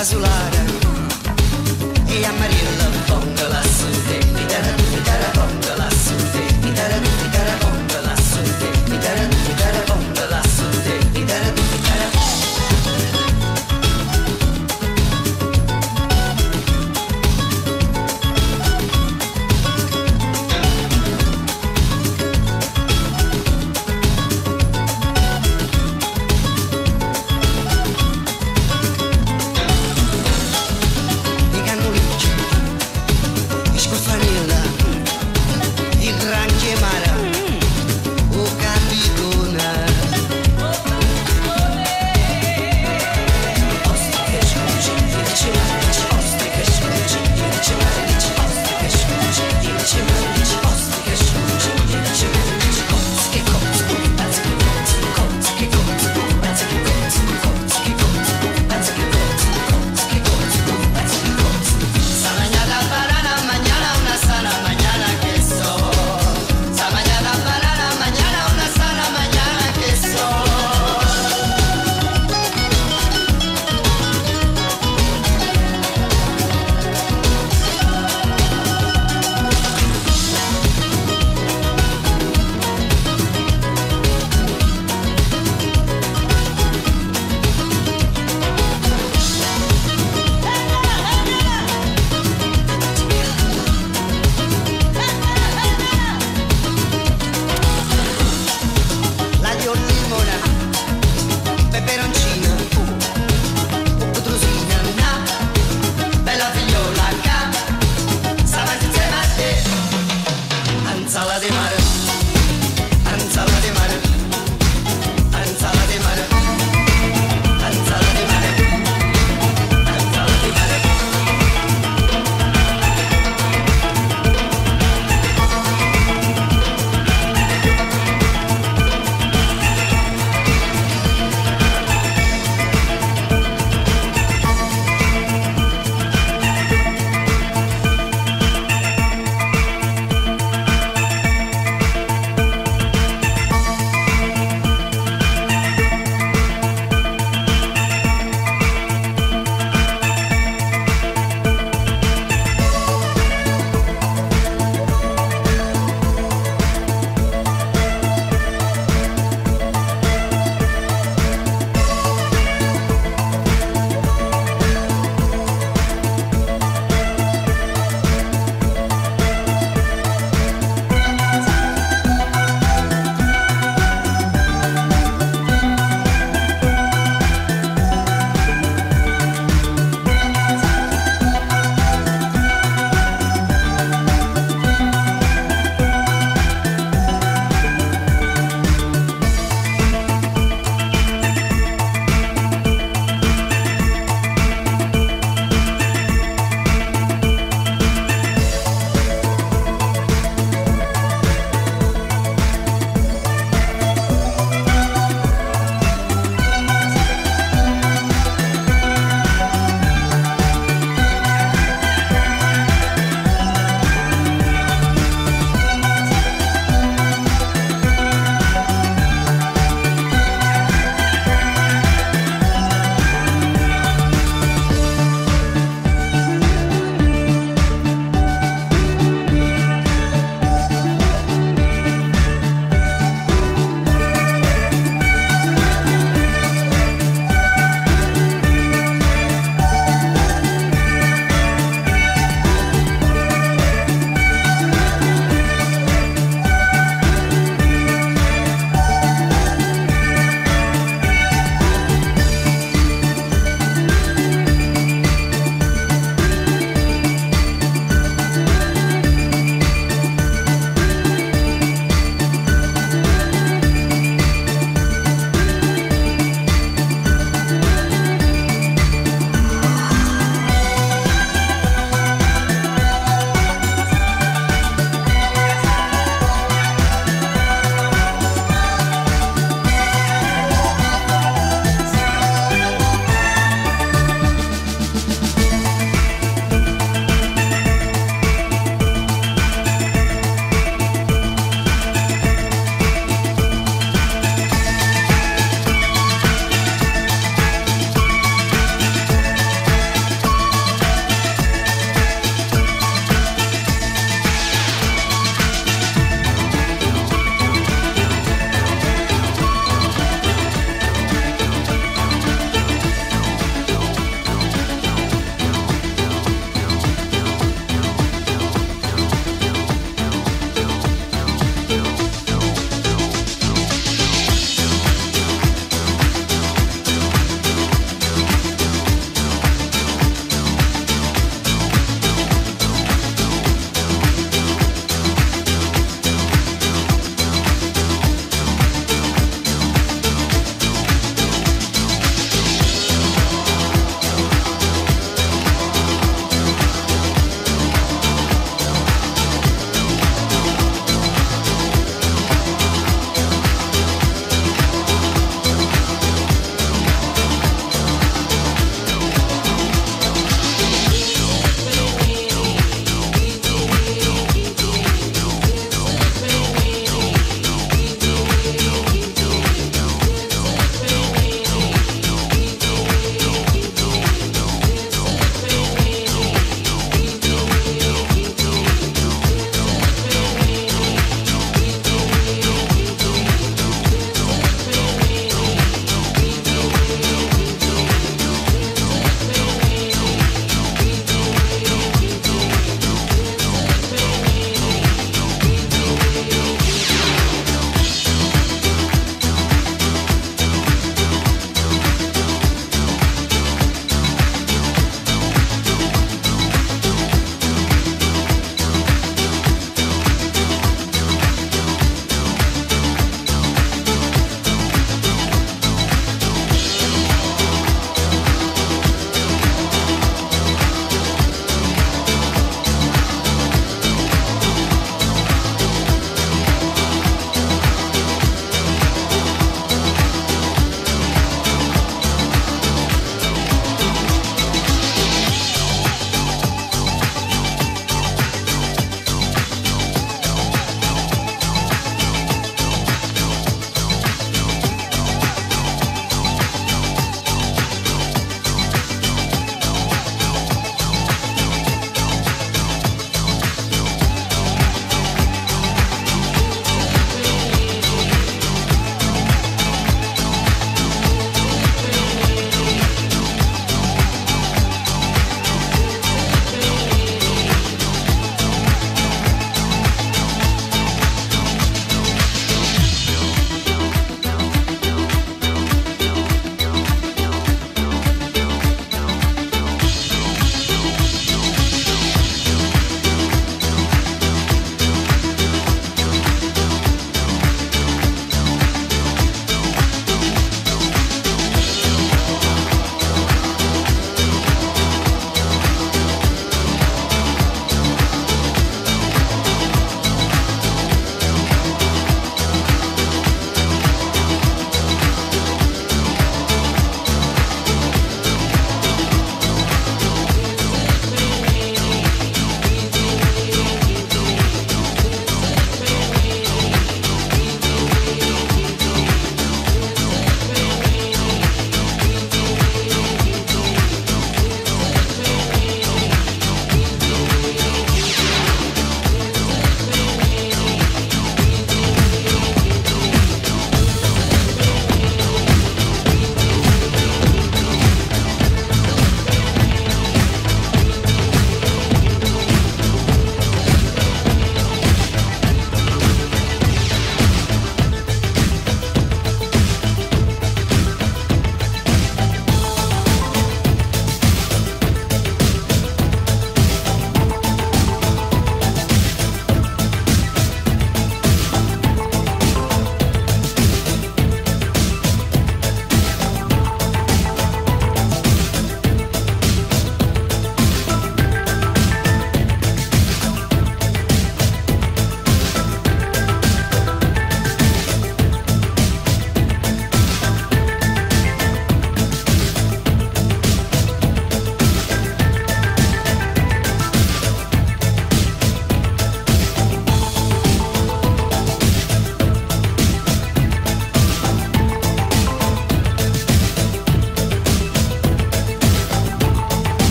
azulada e amarela.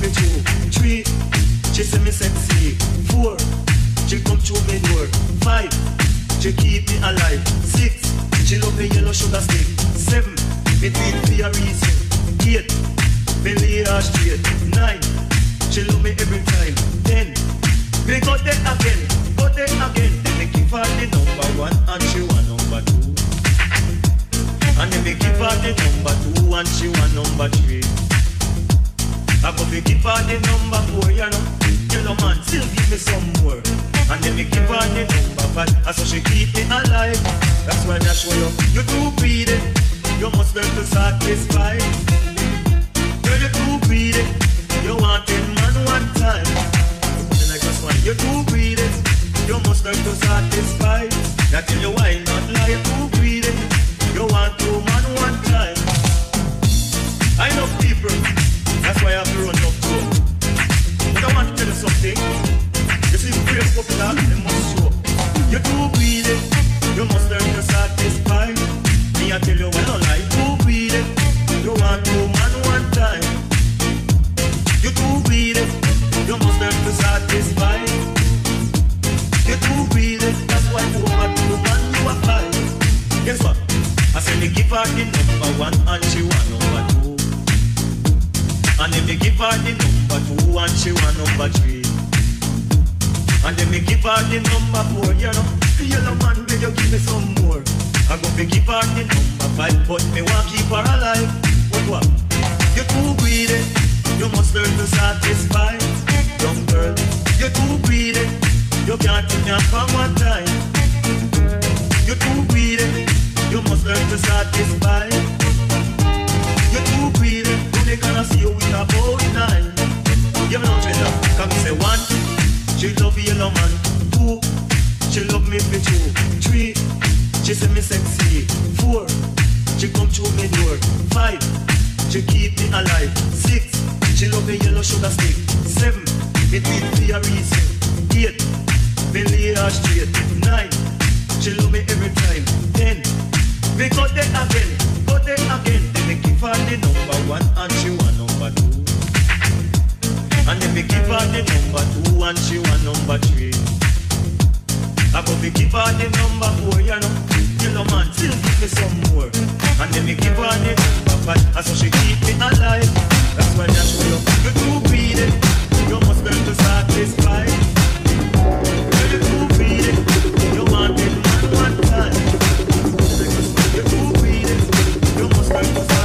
Me two. Three. She say me sexy. Four. She come through me door. Five. She keep me alive. Six. She love me yellow sugar stick. Seven. Me it for a reason. Eight. Me lay her straight. Nine. She love me every time. Ten. Me go there again. Go there again. Then me give her the number one and she want number two. And then me give her the number two and she want number three. I go be give her the number four, you know. You know man, still give me some more. And then me give her the number five, and so she keep me alive. That's why I show you, you too greedy. You must learn to satisfy. Girl, you too greedy. You want it man one time. Then I just want you too greedy. You must learn to satisfy. Now tell you why not lie, you too greedy. You want two man one time. I know people, that's why I have to run up to. But I want to tell you something. You see, great popular, they must show. You're too greedy, you must learn to satisfy. Me, I tell you, when I lie, too greedy. You want two man one time. You're too greedy, you must learn to satisfy. You're too greedy, that's why you want two man you are five. Guess what? I said me give her the number one and she want two. And then me give her the number two and she want number three. And then me give her the number four, you know. Yellow man, will you give me some more? I go me give her the number five, but me want keep her alive. But what? You're too greedy. You must learn to satisfy. Young girl, you're too greedy. You can't me from one time. You're too greedy. You must learn to satisfy. You're too greedy. They gonna see you with a boat nine? You know, Trina, come say one. She love yellow man. Two. She love me for two. Three. She say me sexy. Four. She come through me door. Five. She keep me alive. Six. She love me yellow sugar stick. Seven. Me it for a reason. Eight. Me lay her straight. Nine. She love me every time. Ten. Me go there again, go there again on the number one and she want number two. And if we give her the number two and she want number three. I go be give her the number four, you know. You know man, still give me some more. And then we give her the number five, and so she keep me alive. That's why I show you, you're too greedy. You must learn to satisfy. You're too greedy. You want it one, one time. You're too greedy. You must learn.